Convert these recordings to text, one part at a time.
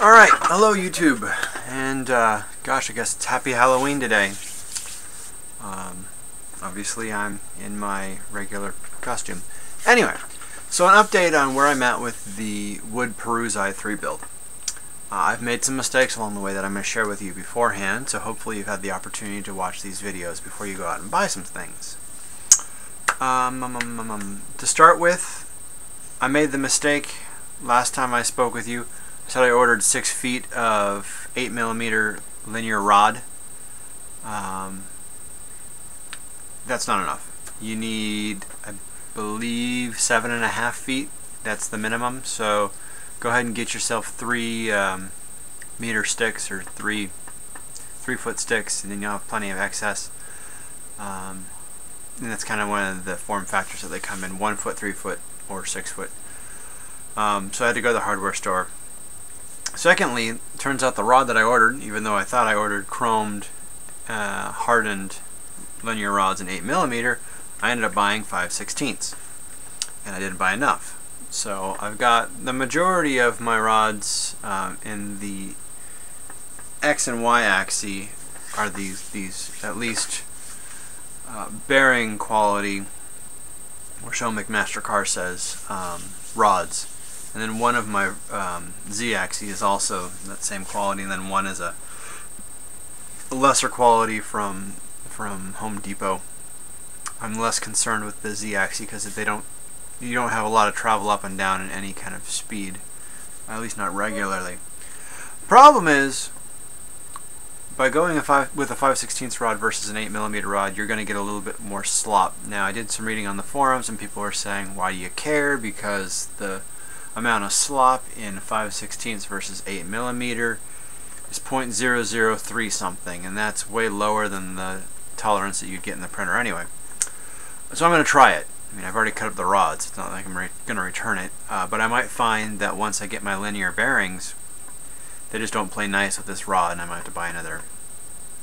Alright, hello YouTube, and uh, gosh, I guess it's Happy Halloween today. Um, obviously I'm in my regular costume. Anyway, so an update on where I'm at with the Wood Prusa i3 build. Uh, I've made some mistakes along the way that I'm going to share with you beforehand, so hopefully you've had the opportunity to watch these videos before you go out and buy some things. Um, um, um, um, um to start with, I made the mistake last time I spoke with you said I ordered six feet of 8 millimeter linear rod. Um, that's not enough. You need, I believe, seven and a half feet. That's the minimum. So go ahead and get yourself three um, meter sticks or three three foot sticks, and then you'll have plenty of excess. Um, and that's kind of one of the form factors that they come in: one foot, three foot, or six foot. Um, so I had to go to the hardware store Secondly, turns out the rod that I ordered, even though I thought I ordered chromed, uh, hardened linear rods in 8mm, I ended up buying 5 16ths. And I didn't buy enough. So I've got the majority of my rods um, in the X and Y axis are these, these at least uh, bearing quality, or Show McMaster Carr says, um, rods. And then one of my um, Z-axis is also that same quality, and then one is a lesser quality from from Home Depot. I'm less concerned with the Z-axis because they don't you don't have a lot of travel up and down in any kind of speed, at least not regularly. Problem is, by going a five, with a 5 16 rod versus an 8 millimeter rod, you're going to get a little bit more slop. Now, I did some reading on the forums, and people were saying, why do you care? Because the amount of slop in 5 16 versus 8 millimeter is 0.003 something, and that's way lower than the tolerance that you'd get in the printer anyway. So I'm going to try it. I mean, I've already cut up the rods. It's not like I'm going to return it. Uh, but I might find that once I get my linear bearings, they just don't play nice with this rod, and I might have to buy another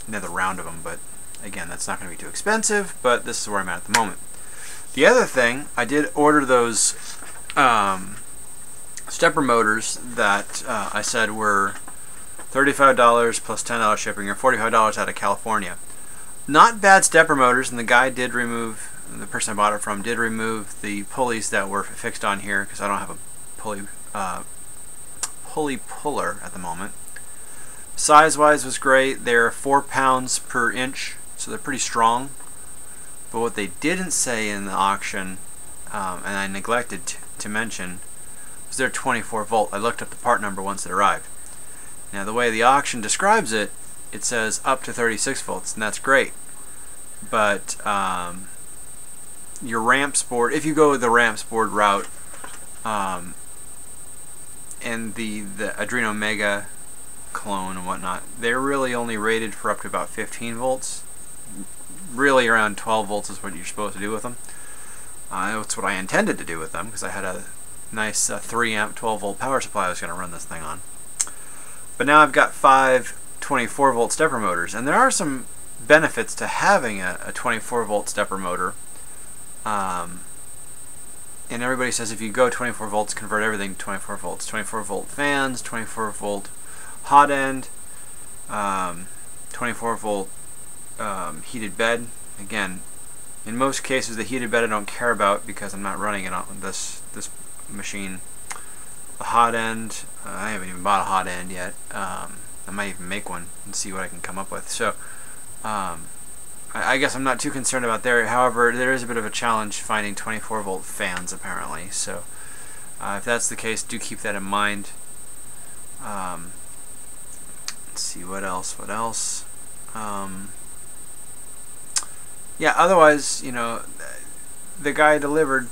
another round of them. But again, that's not going to be too expensive, but this is where I'm at at the moment. The other thing, I did order those um, stepper motors that uh, I said were $35 plus $10 shipping or $45 out of California. Not bad stepper motors, and the guy did remove, the person I bought it from did remove the pulleys that were fixed on here because I don't have a pulley, uh, pulley puller at the moment. Size-wise was great. They're 4 pounds per inch, so they're pretty strong. But what they didn't say in the auction, um, and I neglected to mention, their 24 volt. I looked up the part number once it arrived. Now the way the auction describes it, it says up to 36 volts, and that's great. But um, your ramps board, if you go the ramps board route, um, and the the Arduino Mega clone and whatnot, they're really only rated for up to about 15 volts. Really, around 12 volts is what you're supposed to do with them. Uh, that's what I intended to do with them because I had a nice uh, 3 amp 12 volt power supply I was going to run this thing on. But now I've got five 24 volt stepper motors, and there are some benefits to having a, a 24 volt stepper motor. Um, and everybody says if you go 24 volts, convert everything to 24 volts. 24 volt fans, 24 volt hot end, um, 24 volt um, heated bed. Again, in most cases, the heated bed I don't care about because I'm not running it on this this machine. A hot end, uh, I haven't even bought a hot end yet. Um, I might even make one and see what I can come up with. So, um, I, I, guess I'm not too concerned about there. However, there is a bit of a challenge finding 24 volt fans apparently. So, uh, if that's the case, do keep that in mind. Um, let's see what else. What else? Um, yeah. Otherwise, you know, the guy delivered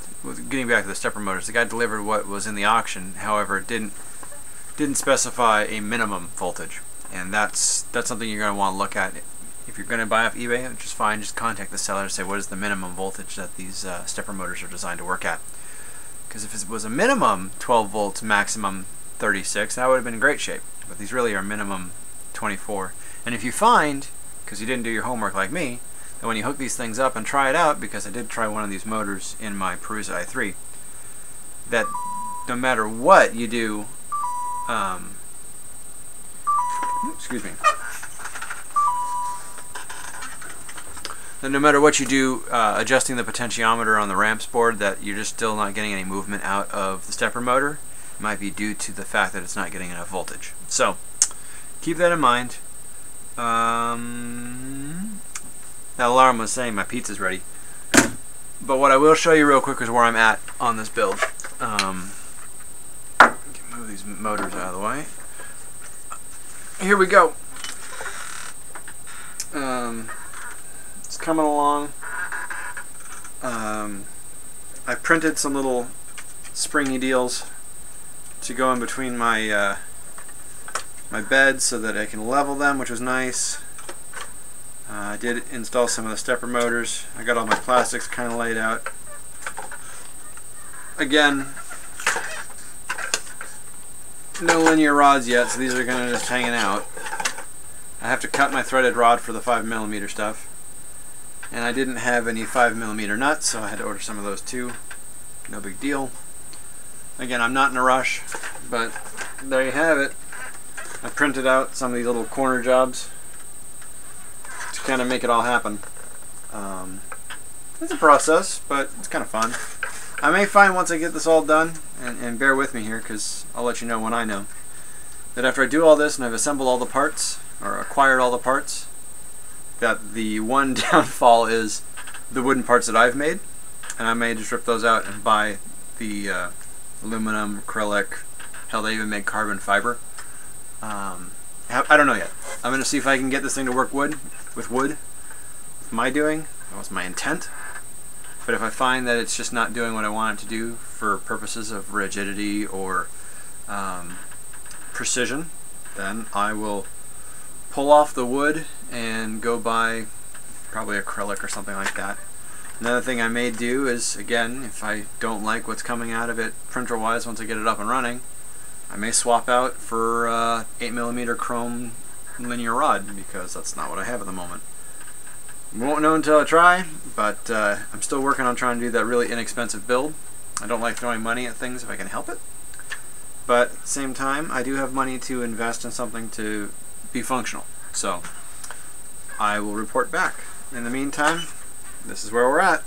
getting back to the stepper motors, the guy delivered what was in the auction. However, didn't didn't specify a minimum voltage, and that's that's something you're going to want to look at. If you're going to buy off eBay, which is fine, just contact the seller and say what is the minimum voltage that these uh, stepper motors are designed to work at. Because if it was a minimum 12 volts, maximum 36, that would have been in great shape. But these really are minimum 24. And if you find, because you didn't do your homework like me, and when you hook these things up and try it out, because I did try one of these motors in my Prusa i3, that no matter what you do um, Excuse me. And no matter what you do, uh, adjusting the potentiometer on the ramps board, that you're just still not getting any movement out of the stepper motor might be due to the fact that it's not getting enough voltage. So keep that in mind. Um, that alarm was saying my pizza's ready. But what I will show you real quick is where I'm at on this build. Um, move these motors out of the way. Here we go. Um, it's coming along. Um, I printed some little springy deals to go in between my uh, my beds so that I can level them, which was nice. Uh, I did install some of the stepper motors. I got all my plastics kind of laid out. Again, no linear rods yet, so these are kind of just hanging out. I have to cut my threaded rod for the 5 millimeter stuff. And I didn't have any 5 millimeter nuts, so I had to order some of those too. No big deal. Again, I'm not in a rush, but there you have it. I printed out some of these little corner jobs to kind of make it all happen. Um, it's a process, but it's kind of fun. I may find once I get this all done, and, and bear with me here because I'll let you know when I know, that after I do all this and I've assembled all the parts, or acquired all the parts, that the one downfall is the wooden parts that I've made, and I may just rip those out and buy the uh, aluminum, acrylic, hell they even make carbon fiber. Um, I don't know yet. I'm going to see if I can get this thing to work wood with wood. My doing, that was my intent. But if I find that it's just not doing what I want it to do for purposes of rigidity or um, precision, then I will pull off the wood and go buy probably acrylic or something like that. Another thing I may do is, again, if I don't like what's coming out of it printer-wise once I get it up and running, I may swap out for uh, 8mm chrome linear rod because that's not what I have at the moment. Won't know until I try, but uh, I'm still working on trying to do that really inexpensive build. I don't like throwing money at things if I can help it. But at the same time, I do have money to invest in something to be functional. So I will report back. In the meantime, this is where we're at.